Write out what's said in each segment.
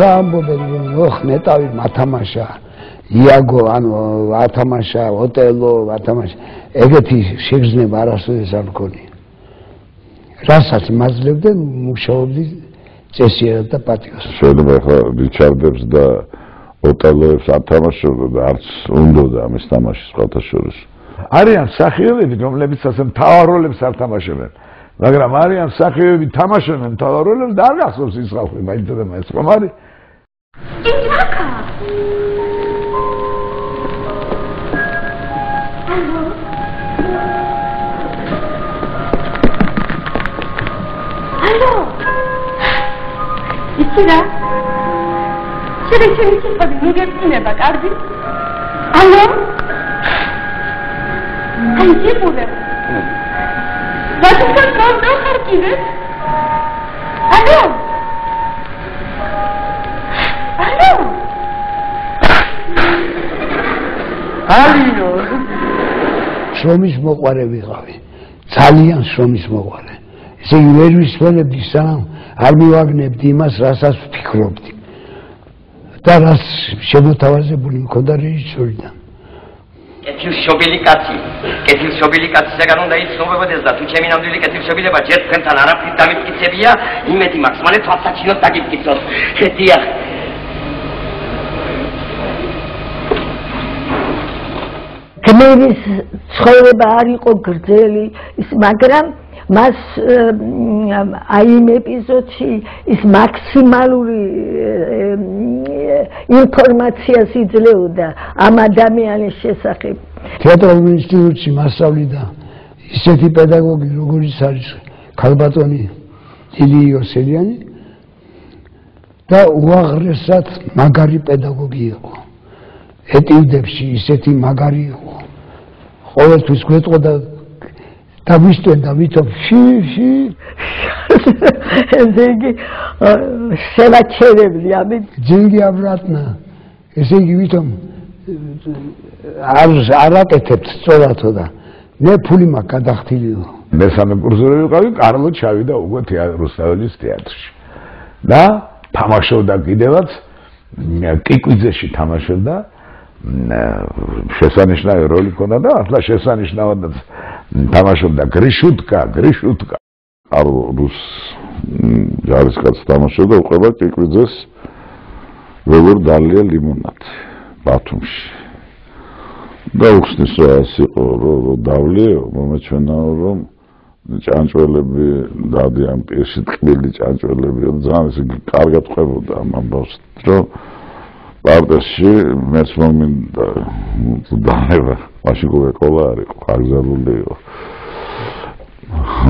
როცა ამბობენ რომ ოხ ნეტავი მათამაშა. იაგო ანუ ათამაშა ოტელო ათამაშა. ეგეთი შეგრძნება არასოდეს არ მქონია რასაც მაძლევდნენ მუშაობდი წესიერად და პატიოსად შეიძლება ხო რიჩარდებს და ოტელოებს ათამაშებდა და არც უნდოდა ამის თამაში სხვათა შორის. არიან სახიობები რომლებიც ასე მთავარ როლებს არ თამაშობენ მაგრამ არიან სახიობები თამაშობენ მთავარ როლებს და არ გახსოვს ის ხალხი მაინც და მაინც. რომ არის აკა ალო იცი რა შენ შენ შენ მიგეწინება კარგი ალო აი შეფურე ბატონო კონდო ხარკინე ალო ალიო შრომის მოყარე ვიყავი ძალიან შრომის მოყარე ესე იგი ვერ ვისვენებდი სანამ არ მივაგნებდი იმას რასაც ვფიქრობდი. და რას შემოთავაზებული მქონდა რეჟისორიდან. კეთილშობილი კაცი. კეთილშობილი კაცისაგან უნდა იცნობებოდეს და თუ ჩემი ნამდვილი კეთილშობილება ჯერ თქვენთან არაფრით დამიფიქრებია იმედი მაქვს მალე თვალსაჩინოდ დაგიფიქროთ ხეთია გმირის ცხოვრება არ იყო გრძელი ის მაგრამ მას აი იმ ეპიზოდში ის მაქსიმალური ინფორმაციას იძლეოდა ამ ადამიანის შესახებ. თეატრალურ ინსტიტუტში მასწავლიდა ისეთი პედაგოგი, როგორიც არის ქალბატონი ილი იოსელიანი და უაღრესად მაგარი პედაგოგი იყო. ეტიუდებში ისეთი მაგარი იყო. ყოველთვის გვეტყოდა და ვისტენდა ვითომ ში ში. ესე იგი შევაჩერებდი ამით? ძინგი აბრატნა ესე იგი ვითომ არ არაკეთებთ სწორათო და მე ფული მაქვს გადახდილიო მესამე კურსზე ვიყავი კარლო ჩავიდა უკვე რუსთაველის თეატრში. და თამაშობდა კიდევაც კიკვიძეში თამაშობდა შესანიშნავი როლი ქონდა და ახლა შესანიშნავად თამაშობდა გრიშუტკა, გრიშუტკა. არ რუს ჯარისკაც თამაშობდა უყვება კიკვიძეს როგორ დალია ლიმონად ბათუმში. და უხსნის რა ეს იყო რომ დავლიო მომეჩვენაო რომ ჭანჭველები დადიან პირში ტკბილი ჭანჭველები ძალიან ისე კარგად ყვებოდა ამ ამბავს რომ პარტიაში მეც მომინდა დანება მაშინ გოეკოლა არის ყარზალული იყო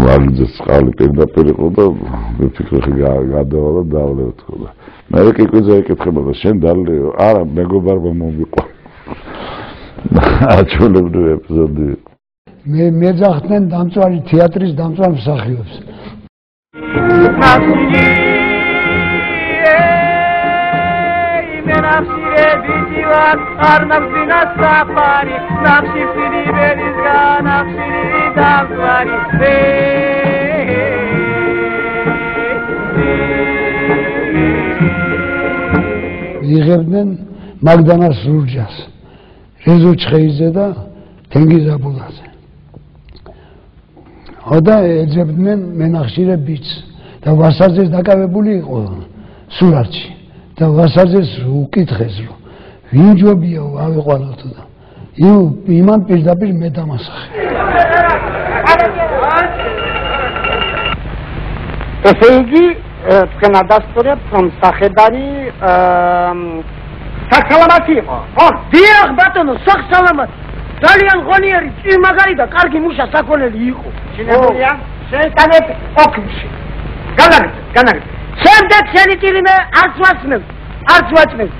ვარიძეს წყალი პირდაპირ იყო და ვიფიქრე გადავალა დავლევ თქო და მე კი კვიძა ეკითხებოდა შენ დალიო არა მეგობარმა მომიყვა. აჩვენებდი ეპიზოდი. მე მეძახდნენ დამწვარი თეატრის დამწვარ მსახიობს ნაფსირე ვიდივარ არ ნაფსინა საფარი ნაფსი ფირიბერისგან ნაფსირი დავარი იღებდნენ მაგდანას რურჯას რეზო ჩხეიძე და თენგიზ აბულაძე. ხოდა ეძებდნენ მენახშირე ბიჭს და ვასაძეს დაკავებული იყო სურათში და ვასაძეს უკითხეს რომ ვინ ჯობია ავიყვანოთ და იმ იმან პირდაპირ მე დამასახე. ესე იგი თქვენ ადასტურებთ რომ სახედარი საქსალამათი იყო. ხო დიახ ბატონო საქსალამათი ძალიან ღონიერი წიმაგარი და კარგი მუშა საქონელი იყო. შენებულია? შეიტანეთ ოქროში განაგეთ განაგეთ შემდეგ შენი ტილიმე არც ვასმევ, არც ვაჭმევ.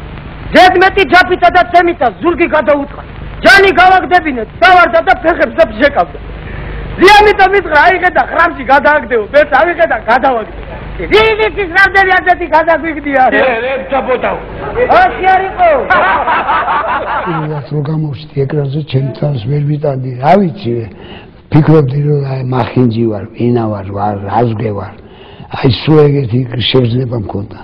ზედმეტი ჯაფითა და ცემითა ზურგი გადაუწყა. ჯანი გავაგდებინე, დავარდა და ფეხებს და შეკავდა. ზიანი და მითხრა, აიღედა ხრამში გადააგდებო, მეც ავიღედა გადავაგდე. რიგის რამდენი ასეთი გადაგვიგდია? ე, ე, დაბოდავ. აში არისო. ის რო გამოვშთი ეკრანზე ჩემი თავს ვერ ვიტანდი, რა ვიცი. ფიქრობდი რომ აი მახინჯი ვარ, ვინა ვარ, ვარ, რაზგე ვარ. აი სულ ეგეთი შეგრძნება მქონდა.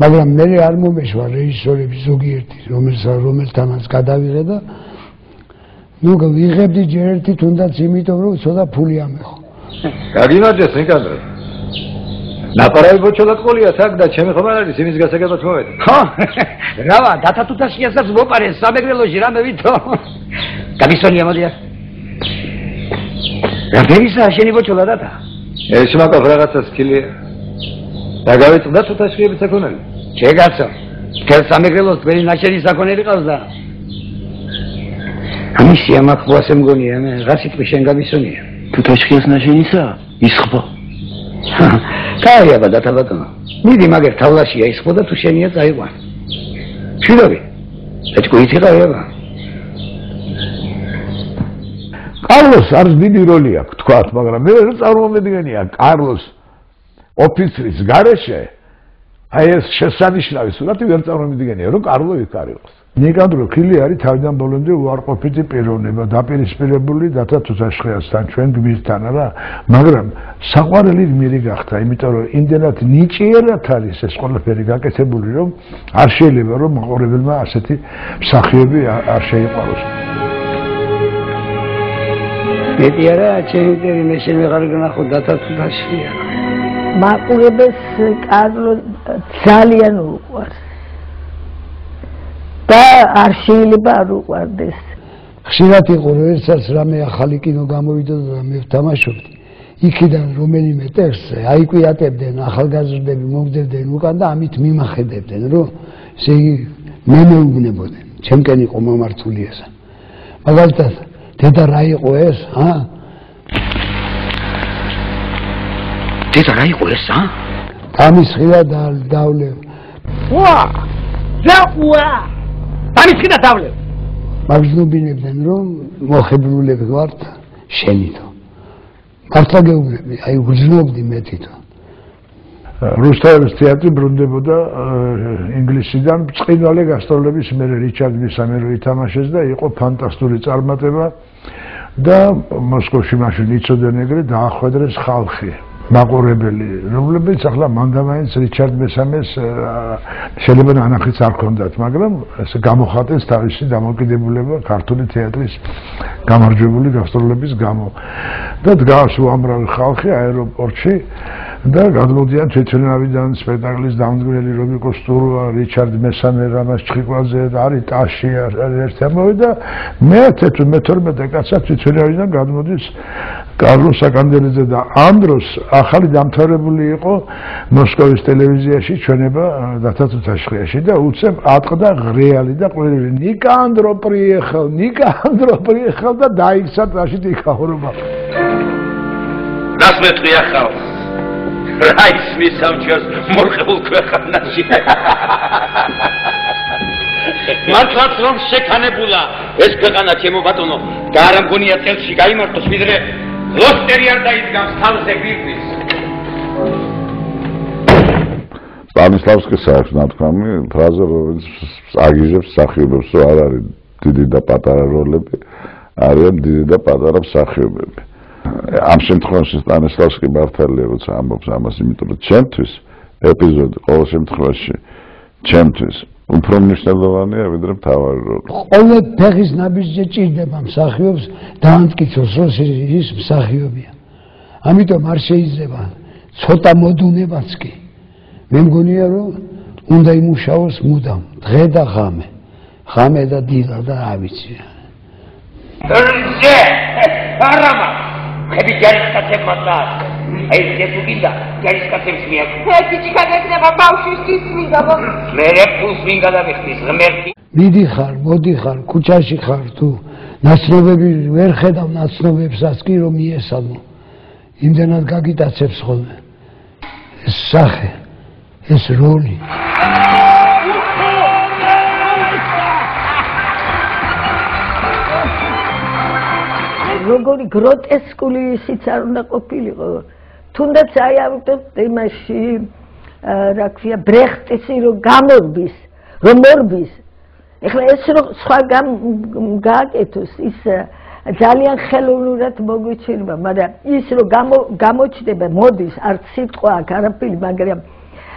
მაგრამ მე არ მომეშვა რეჟისორების ზოგიერთი რომელსაც რომელთანაც გადავიღე და ნუ ვიღებდი ჯერ ერთი თუნდაც იმიტომ რომ ცოტა ფული ამეხო. გაგიმარჯოს ნიკანდრე ნაპარავი ბოჩოლატყოლია საკ და ჩემი ხომ არ არის იმის გასაგებად მოვედი ხო რავა დათათუთაშიასაც მოპარე სამეგრელოში რამე ვითო. გამისონია მოდია რა გერისა შენი ბოჩოლა დათა ესმაკობ რაღაცას ქილი დაგავიწყდა თუ თაშხიები საქონელი? შეგაცო. თქვენ სამეგრელოს თქვენი ნაშენი საქონელი ყავს და ამის ამახო ასე მგონია მე რაღაც იქ შენ გამისონია თუ თაშხიას ნაშენისა ისხბა გაიაბა დათა ბატონო მიდი მაგერ თავლაშია ისხბო და თუ შენია წაიყვან. შილობი ეჭკუიცი გაიაბა კარლოს არის დიდი როლი აქვს თქვათ, მაგრამ მე რა წარმომედგენია კარლოს ოფიცრის გარეშე აი ეს შესანიშნავი სურათი ვერ წარმომედგენია, რომ კარლო იქ არის. ნიკანდრო ხილი არის თავიდან ბოლომდე უარყოფითი პიროვნება, დაპირისპირებული დათა თუთაშხიასთან ჩვენ გმირთან რა, მაგრამ საყვარელი გმირი გახდა, იმიტომ რომ იმდენად ნიჭიერად არის ეს ყველაფერი გაკეთებული, რომ არ შეიძლება რომ მაყურებელმა ასეთი მსახიობი არ შეიყვაროს. მეტი არა ჩემი წერი მე შენ ვეღარ გნახო დათათუდაშია მაყურებელს კარლო ძალიან უყვარს. და არ შეიძლება არ უყვარდეს. ხშირად იყო რომ ერთსაც რამე ახალი კინო გამოვიდა და მე ვთამაშობდი იქიდან რომელიმე ტექსტზე აიკვიატებდნენ ახალგაზრდები მომდებდნენ უკან და ამით მიმახედებდნენ რომ ესე იგი მე მეუბნებოდნენ ჩემკენ იყო მომართული ესა. მაგალითად დედა რა იყო ეს, ა? დედა რა იყო ეს, ა? ამის ხილა და დავლე. ვა! ზაყვა! ამის ხილა დავლე. მაგზნობინებდნენ რომ მოხებრულები ვართ შენითო. მართლა გეუბნები, აი ვგრძნობდი მე თვითონ. რუსთავის თეატრი ბრუნდებოდა ინგლისიდან წინვალე გასტროლების მერე რიჩარდ მისამე რო ითამაშეს და იყო ფანტასტური წარმატება და მოსკოვში მაშინ იწოდენ ეგრე დაახვედრეს ხალხი. მაყურებელი რომლებიც ახლა მანდამაინც რიჩარდ მესამეს შეიძლება ანახიც არ ქონდათ მაგრამ ეს გამოხატეს თავისი დამოკიდებულება ქართული თეატრის გამარჯვებული გასტროლების გამო. და დგას უამრავი ხალხი აეროპორტში და გადმოდიან თეთრნავიდან სპექტაკლის დამდგმელი რომი კოსტურა რიჩარდ მესამე რამას ჩხიკვაძე და არის ტაში არის ერთამოვე და მე 12 კაცად თეთრნავიდან გადმოდის კარლოს საკანდელეძე და ამ დროს ახალი დამთავრებული იყო მოსკოვის ტელევიზიაში ჩვენება დათათუთაშხიაში და უცებ ატყდა ღრეალი და ყვირილი. ნიკანდრო პრიეხელ ნიკანდრო პრიეხელ და დაიქცა რაში დიქაურობა რას მეტყვია ხალხს რაიც მისამჩას მორყებულ ქვეყანაში მართლაც რომ შეკანებულა ეს ქვეყანა ჩემო ბატონო და არ ამგონია წელში გამართოს ვიდრე ლოსტერი არ დაიდგამს თავზე გვირგვის სტანისლავსკის აქვს ნათქვამი ფრაზა რომელიც აგიჟებს მსახიობებს რომ არ არის დიდი და პატარა როლები არიან დიდი და პატარა მსახიობები ამ შემთხვევაში სტანისლავსკი მართალია როცა ამბობს ამას იმიტომ რომ ჩემთვის ეპიზოდი ყოველ შემთხვევაში ჩემთვის უფრო მნიშვნელოვანია ვიდრე მთავარი როლი. ყოველ ფეხის ნაბიჯზე ჭირდება მსახიობს დაანტკიცოს რომ ის მსახიობია. ამიტომ არ შეიძლება ცოტა მოდუნებაც კი. მე მგონია რომ უნდა იმუშაოს მუდამ დღე და ღამე. ღამე და დილა და რა ვიცი. ზე! არამა! ხები ჯარისკაცებმა და აი ეს უკიდა ჯარისკაცებს მიაქვს. ეს ჩიქაგექნება ბავშვისთვის მინდა. მე ფულს მინდა და მიხდის ღმერთი. მიდიხარ, მოდიხარ, ქუჩაში ხარ თუ ნაცნობები ვერ ხედავ ნაცნობებსაც კი რომ მიესალმო. იმდენად გაგიტაცებს ხოლმე. ეს სახე, ეს როლი. როგორი გროტესკული ისიც არ უნდა ყოფილიყო. თუნდაც აი ავიტოთ იმაში რა ქვია ბრეხტისი რომ გამორბის, რომ მორბის. ეხლა ეს რომ სხვა გააკეთოს ის ძალიან ხელოვნურად მოგვიჩინება, მაგრამ ის რომ გამოჩნდება, მოდის არც სიტყვა აქ არაფერი, მაგრამ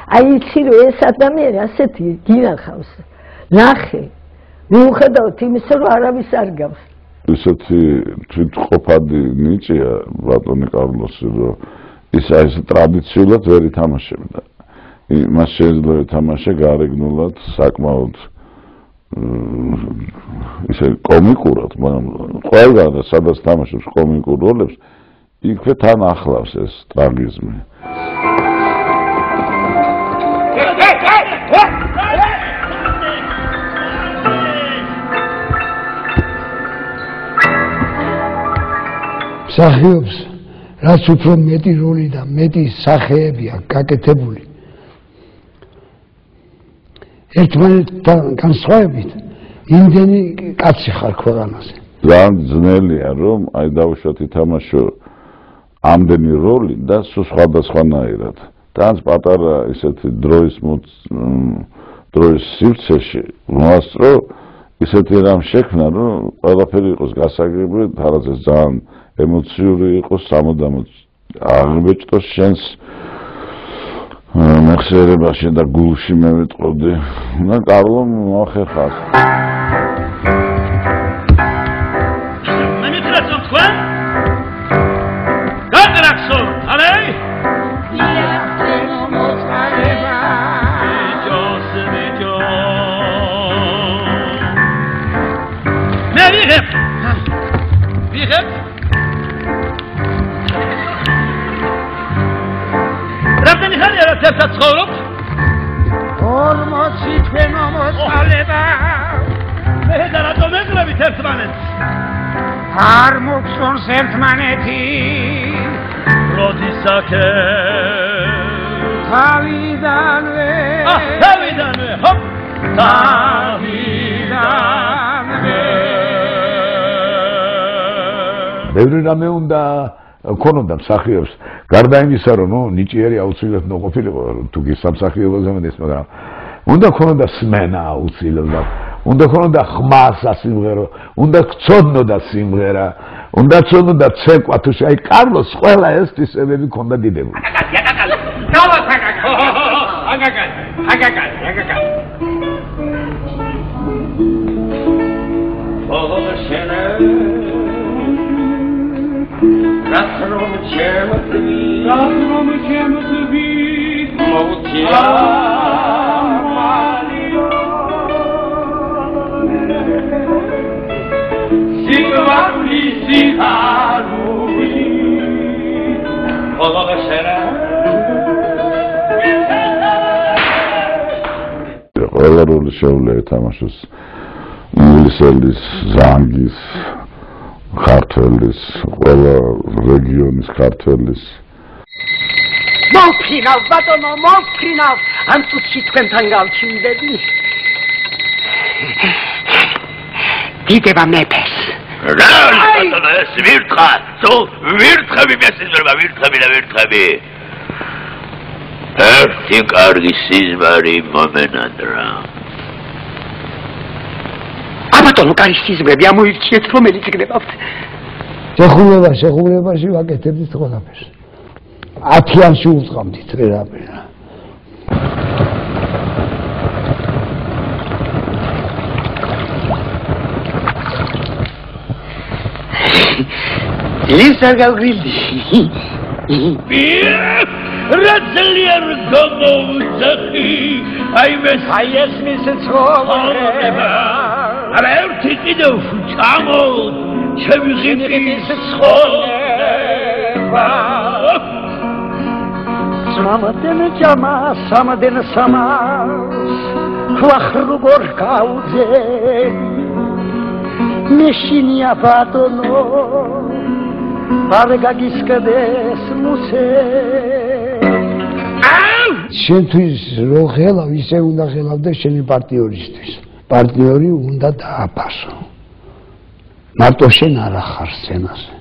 აი იცი რომ ეს ადამიანი ასეთი გინახავს ნახე მიუხედავად იმისა რომ არავის არ გავს ისეთი თვითყოფადი ნიჭია ბატონი კარლოსი რომ ის აი ეს ტრადიციულად ვერ ითამაშებდა. მას შეიძლება ეთამაშა გარეგნულად საკმაოდ ისე კომიკურად მაგრამ ყველგან სადაც თამაშობს კომიკურ როლებს იქვე თან ახლავს ეს ტრაგიზმი სახიობს რაც უფრო მეტი როლი და მეტი სახეები აქვს გაკეთებული. ერთმანეთთან განსხვავებით იმდენი კაცი ხარ ქორანაზე ძალიან ძნელია რომ აი დავუშვათ ითამაშო ამდენი როლი და სულ სხვადასხვანაირად თან პატარა ისეთი დროის დროის სივრცეში მოასწრო ისეთი რამ შექმნა რომ ყველაფერი იყოს გასაგები თარაზე ძალიან ემოციური იყოს სამოდამოდ აღმოჩნდეს შენს მეხსიერებაში და გულში მე ვიტყოდი და კარლო მოახერხას ერთად ცხოვრობთ? 40 თვე მომოსალება. მე და რატომ ეგრევით ერთმანეთს? არ მოგწონს ერთმანეთი. როდისაკე თავიდანვე. აა თავიდანვე, ჰოპ. თავიდანვე. ბევრი რამე უნდა ქონოდა მსახიობს გარდა იმისა რომ ნუ ნიჭიერი აუცილებლად ნოყოფილიყო თუ კი სამსახიობოზე მეც მაგრამ უნდა ქონოდა სმენა აუცილებლად უნდა ქონოდა ხმა სასიმღერო უნდა გწოდნოდა სიმღერა უნდა გწოდნოდა ცეკვა თუ აი კარლოს ყველა ეს თვისებები ქონდა დიდებული აგაგა აგაგა აგაგა on the Cherokee. Stopping on the Cherokee. Motel. Overall, Zangis, ქართლის ყველა რეგიონის ქართლის მოფინავ ბატონო მოფინავ ამ წუთში თქვენთან გავჩნდები დიდება მეფეს რა ბატონო ეს ვირთხა თუ ვირთხები მესიზრება ვირთხები და ვირთხები ერთი კარგი სიზმარი მომენადრა აბატონო კარი სიზმრები ამოიქციეთ რომელიც იქნებავთ შეხულება შეხულებაში ვაკეთებდით ყველაფერს. 10-იანში უწყამდით რერაბერა ის არ გავგრილდი რა ძალიან გომოუძახი აი მე აი ეს მის ცხოვრება არა ერთი კიდევ ჩამო ჩემი ღიმის ცხოვრება სამადენ ჯამა სამადენ სამას ხუახრუგორ გაუძე მეშინია ბატონო არ გაგისკდეს მუსე. შენთვის რო ხელავ ისე უნდა ხელავდე შენი პარტიორისთვის პარტნიორი უნდა დააფასო. მარტო შენ არ ახარ სცენაზე.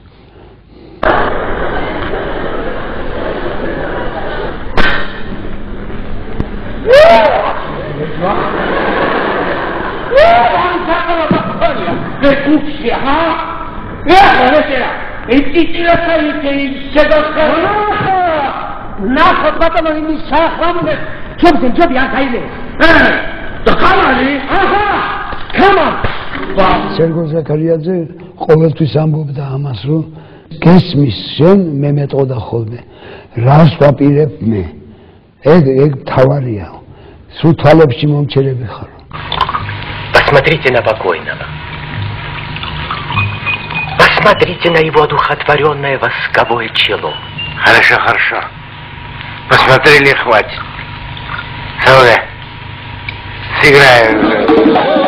ნახო ბატონო იმის სახრამზე ჯობზე ჯობი არ გაიგე და კამალი აჰა კამალ სერგო ზაქარიაძე ყოველთვის ამბობდა ამას რომ გესმის შენ მე მეტყოდა ხოლმე რას ვაპირებ მე ეგ ეგ თავარია სულ თვალებში მომჩერები ხარ Посмотрите на покойного. Посмотрите на его одухотворенное восковое чело. Хорошо, хорошо. Посмотрели, хватит. Сауля, сыграем.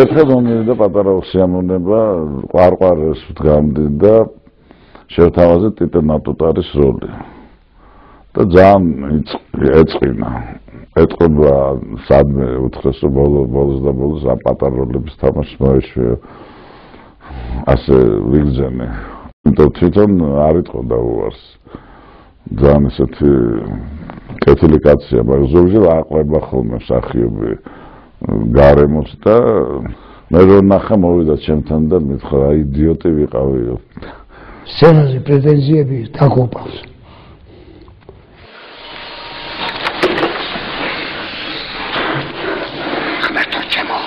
ერთხელ მომიდოდა პატარა უსიამოვნება ყვარყვარეს ვდგამდი და შევთავაზე ტიტე ნატუტარის როლი. და ძალიან ეწყინა. ეთყობა სადმე უთხრეს რომ ბოლო ბოლოს და ბოლოს ამ პატარა როლების თამაშს მოეშვი ასე ვიგზენე და თვითონ არ იტყოდა უარს. ძალიან ესეთი კეთილი კაცია. მაგრამ ზოგჯერ აყვება ხოლმე მსახიობი გარემოს და მე რო ნახე მოვიდა ჩემთან და მითხრა აი იდიოტი ვიყავიო სცენაზე პრეტენზიები დაგოპავს ხმერთო ჩემო.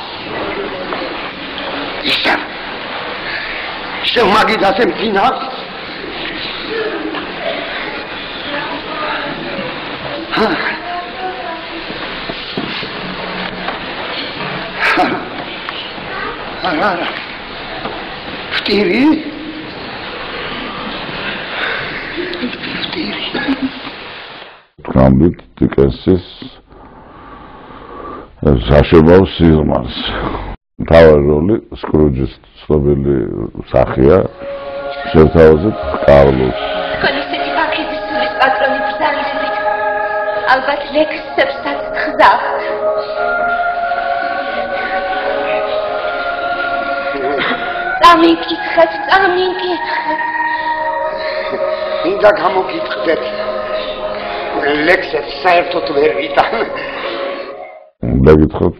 ისე. შენ მაგიდასე მძინავს. ჰა არა არა ფტირი. ფტირი გამბით ტიკესის საშებავ სიღმას თავი როლი სკრუჯის ცნობილი სახია შევთავაზეთ კარლოს კონისეთი ბაქის სულის პატრონი ბრძალებით ალბათ ლექსებსაც თხზავთ წამიკითხეთ, წამიკითხეთ. მინდა გამოგიტყდეთ. ლექსებს საერთოდ ვერ ვიტან. დაგითხოთ,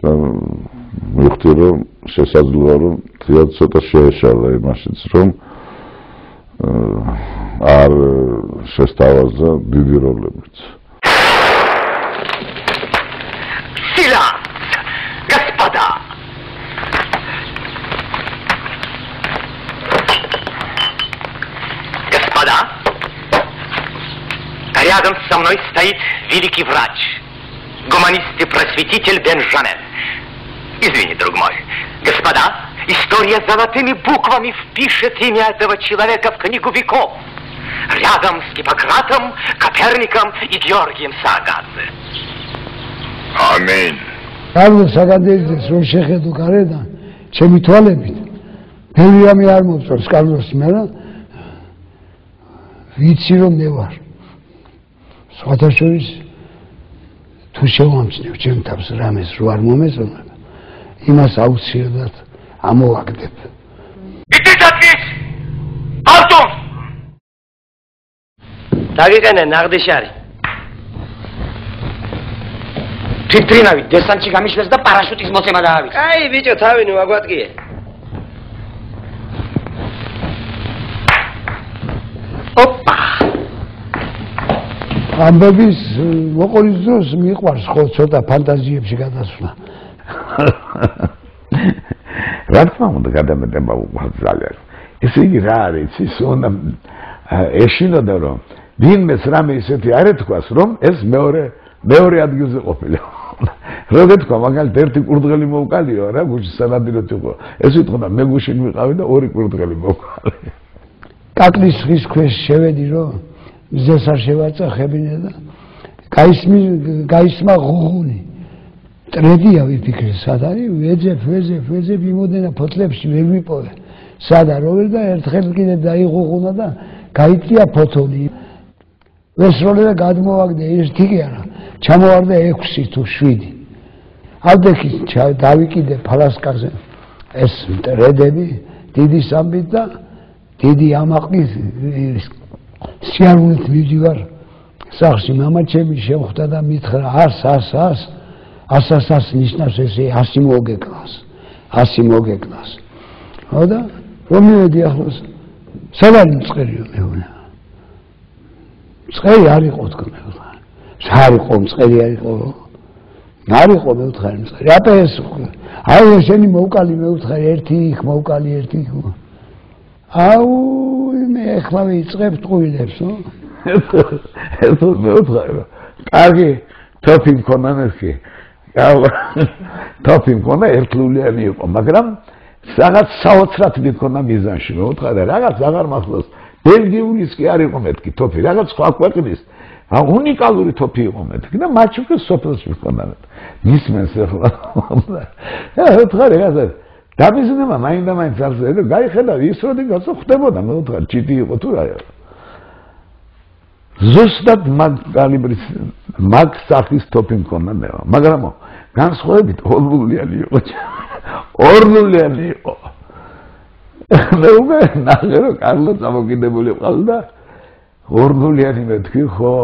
მივხვდი რომ შესაძლოა რომ თიად ცოტა შეეშალა იმაშიც რომ არ შესთავაზა დიდი როლებიც. рядом со мной стоит великий врач, гуманист и просветитель Бенджамен. Извини, друг мой. Господа, история золотыми буквами впишет имя этого человека в книгу веков. Рядом с Гиппократом, Коперником и Георгием Саагадзе. Аминь. კარლო საგადეიძეს რომ შეხედო გარედან ჩემი თვალებით ბევრი რამე არ მომწონს კარლოს მე რა ვიცი რომ მე ვარ სხვათა შორის თუ შევამჩნევ ჩემ თავს რამეს რო არ მომეზონება იმას აუცილებლად ამოვაგდებ იტიტაკის არტონ დაგიყენე ნაღდიშარი თვითრინავი დესანტში გამიშვეს და პარაშუტის მოცემა დაავიწყე. აი ბიჭო, თავი ნუ აგვატკიე. ამბების მოყოლის დროს მიყვარს ხო ცოტა ფანტაზიებში გადასვლა. რა თქმა უნდა გადამეტება უყვარს ძალიან. ესე იგი რა არის ის უნდა ეშინოდა რომ ვინმეს რამე ისეთი არ ეთქვას რომ ეს მეორე მეორე ადგილზე ყოფილა. როგორ თქვა მაგალითად ერთი კურდღელი მოვკალიო რა გუშინ სანადიროთ იყო. ეს ვითქოდა მე გუშინ ვიყავი და ორი კურდღელი მოვკალი კაკლის ხის ქვეშ შევედი რომ მზეს არ შევაწახებინე და გაისმი გაისმა ღუღუნი ტრედია ვიფიქრე სად არის? ვეძებ ვეძებ ვეძებ იმოდენა ფოთლებში ვერ ვიპოვე სად არ როვერ და ერთხელ კიდე დაიღუღუნა და გაიწია ფოთოლი. ვესროლე და გადმოვაგდე ერთი კი არა. ჩამოვარდა 6 თუ 7 ალდექის დავიკიდე ფალასკაზე ეს რედები დიდი სამბით და დიდი ამაყის სიარულით მივდივარ. სახში მამაჩემი შეხვდა და მითხრა ას ას ას ას ას ას ნიშნავს ესე ასი მოგეკლას ასი მოგეკლას ხო და რომ მივედი ახლოს? სად არის მწყერიო მეუნა. მწყერი არ იყო თქო მეუნა. არ იყო მწყერი არ იყო. არ იყო მეუთხარი მწყერი. აბა ეს აი ესენი მოუკალი მეუთხარი ერთი იქ მოუკალი ერთი იქ აუ მე ახლა ვიწყებ ტყუილებს ხო ეს მეუთხარი კარგი თოფი მქონა მეხი თოფი მქონა ერთლულიანი იყო მაგრამ რაღაც საოცრად მიქონა მიზანში მეუთხარი რაღაც აღარ მახსოვს ბელგიულის კი არ იყო მეთქი თოფი რაღაც სხვა ქვეყნის ა უნიკალური თოფი იყო მეთქი და შორის სოფელში მქონა მისმენს ახლა ა მეუთხარი რაღაც დაბიზნება მაინდა მაინც არ ზედა გაიხედა ის როდი გასო ხდებოდა მეუთხარი ჩიტი იყო თუ რა. ზუსტად მაგ კალიბრის მაგ სახის თოფი მქონდა მე მაგრამ განსხვავებით ორნულიანი იყო ორნულიანი იყო. მე უკვე ნახე რომ კარლო წამოკიდებული ყავდა. ორნულიანი მეთქი ხო.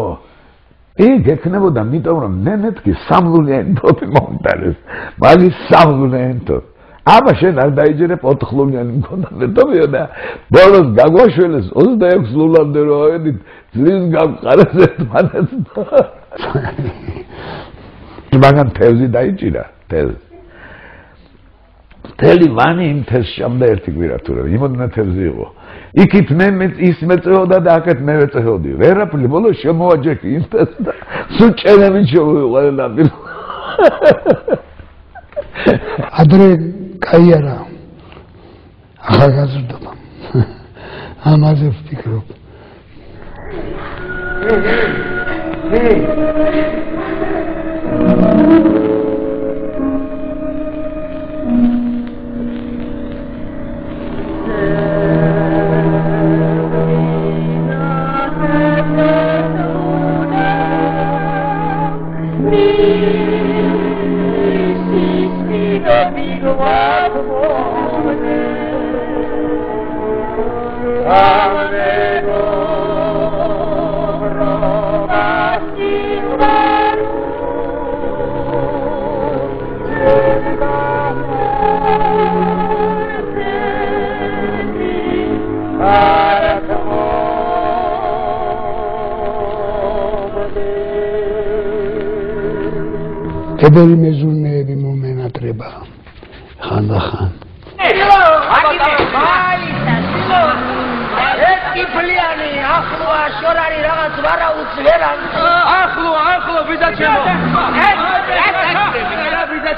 ეგ ეკნებოდა მიტომ რომ მე მეთქი სამნულიანი თოფი მომდარეს მაგის სამნულიანი თოფი აბა შენ არ დაიჯერე პოთხლუნიანი მქონდა. მეტობიო და ბოლოს გაგვაშველეს 26 ლულამდე რო ავედით ძლის გამყარეს ერთმანეთს. მაგან თევზი დაიჭირა თევზი. თელი ვანი იმ თესშამდე ერთი კვირა თუ რა იმოდნა თევზი იყო. იქით მე ის მეწეოდა და აქეთ მე მეწეოდი ვერაფერი ბოლოს შემოაჯექი იმ თესს და სუჭენები შევიყარა ადრე კაი არა? ახალგაზრდობა ამაზე ვფიქრობ კედელი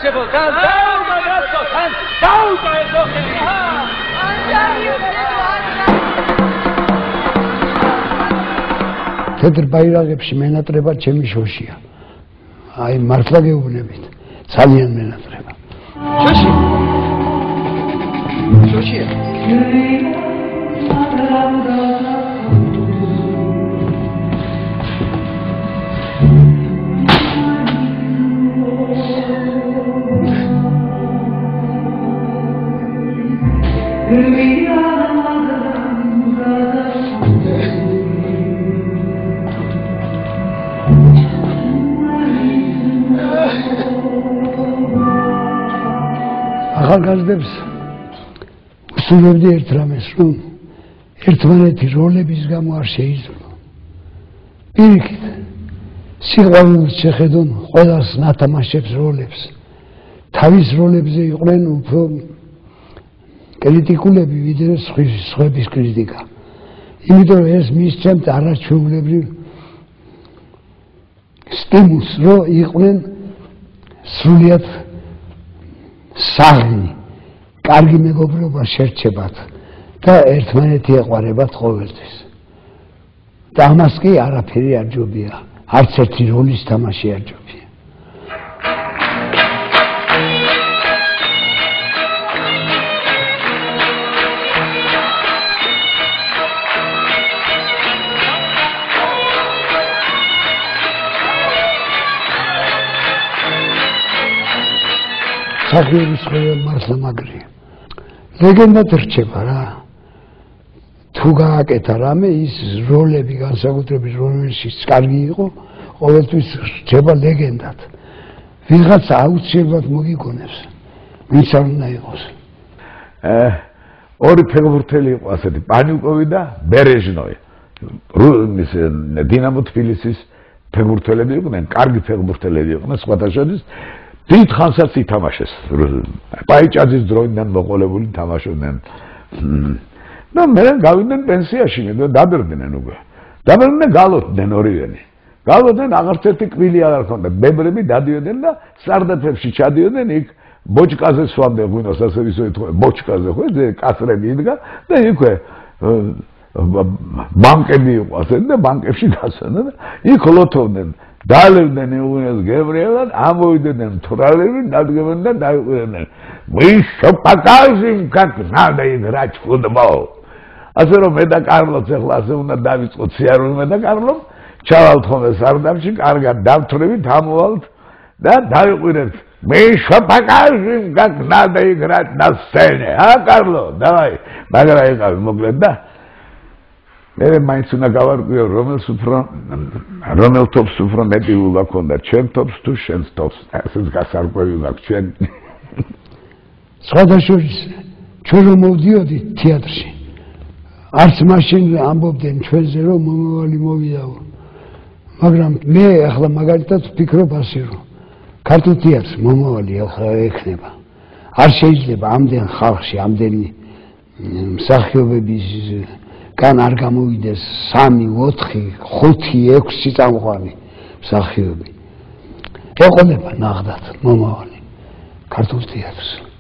რა ვიდაჩებო და დაუმა რაცო თან დაუმა ეს ოხელი თეთრ ბაირაღებში მენატრება ჩემი შოშია. აი მართლა გეუბნებით ძალიან მენატრება. შოში შოშია ახალგაზრდებს ვსულებდი ერთ რამეს, რომ ერთმანეთი როლების გამო არ შეიძულო. პირიქით, სიყვარულს შეხედონ ყველას ნათამაშებს როლებს. თავის როლებზე იყვნენ უფრო კრიტიკულები, ვიდრე სხვების კრიტიკა. იმიტომ ეს მის ჩემთ არაჩვეულებრივ სტიმულს რო იყვნენ სრულიად საღი კარგი მეგობრობა შერჩებათ და ერთმანეთი ეყვარებათ ყოველთვის. და ამას კი არაფერი არ ჯობია არც ერთი როლის თამაში არ ჯობია მსახიობის ყველა მართლა მაგრია ლეგენდად რჩება რა. თუ გააკეთა რამე ის როლები განსაკუთრებით როლებში კარგი იყო ყოველთვის რჩება ლეგენდად. ვიღაც აუცილებლად მოგიგონებს ვინც არ უნდა იყოს. ორი ფეხბურთელი იყო ასეთი პანიკოვი და ბერეჟნოი. რუსის დინამო თბილისის ფეხბურთელები იყვნენ კარგი ფეხბურთელები იყვნენ სხვათა შორის დიდ ხანსაც ითამაშეს. პაიჭაძის დროიდან მოყოლებული თამაშობდნენ. და მე გავიდნენ პენსიაში და დაბერდნენ უკვე. დაბერდნენ გალოდნენ ორივენი. გალოდნენ აღარც ერთი კვილი აღარ ქონდა ბებრები დადიოდნენ და სარდაფებში ჩადიოდნენ იქ ბოჭკაზე სვამდნენ ღვინოს ასე ისე თქო ბოჭკაზე ხო ზე კასრები იდგა და იქვე ბანკები იყო ასე და ბანკებში გასვენა და იქ ლოთოვდნენ დალებდნენ უღუნეს გებრიელად ამოვიდნენ თრალები დადგებენ და დაიყვნენ ვიშო პაკაზიმ как надо играть в футбол ასე რომ მე და კარლოც ახლა ასე უნდა დავიწყოთ სიარული მე და კარლო ჩავალთ ხოლმე სარდაფში კარგად დავთრევით ამოვალთ და დაიყვირეთ ვიშო პაკაზიმ как надо играть на сцене а карло давай მაგრამ ეკავი მოკლედ და მე მაინც უნდა გავარკვიო რომელს უფრო რომელ თოფს უფრო მეტი უნდა ქონდა ჩემ თოფს თუ შენს თოფს? ესეც გასარკვევი მაქვს ჩვენ. სხვადასხვის ჩვენ რომ მოვდიოდი თეატრში არც მაშინ ამბობდნენ ჩვენზე რომ მომავალი მოვიდაო. მაგრამ მე ახლა მაგალითად ვფიქრობ ასე რომ ქართულ თეატრს მომავალი ახლა ექნება. არ შეიძლება ამდენ ხალხში ამდენი მსახიობების კან არ გამოვიდეს 3, 4, 5, 6 წამყვანი მსახიობი. ეყოლება ნახდათ მომავალი ქართულ თეატრს.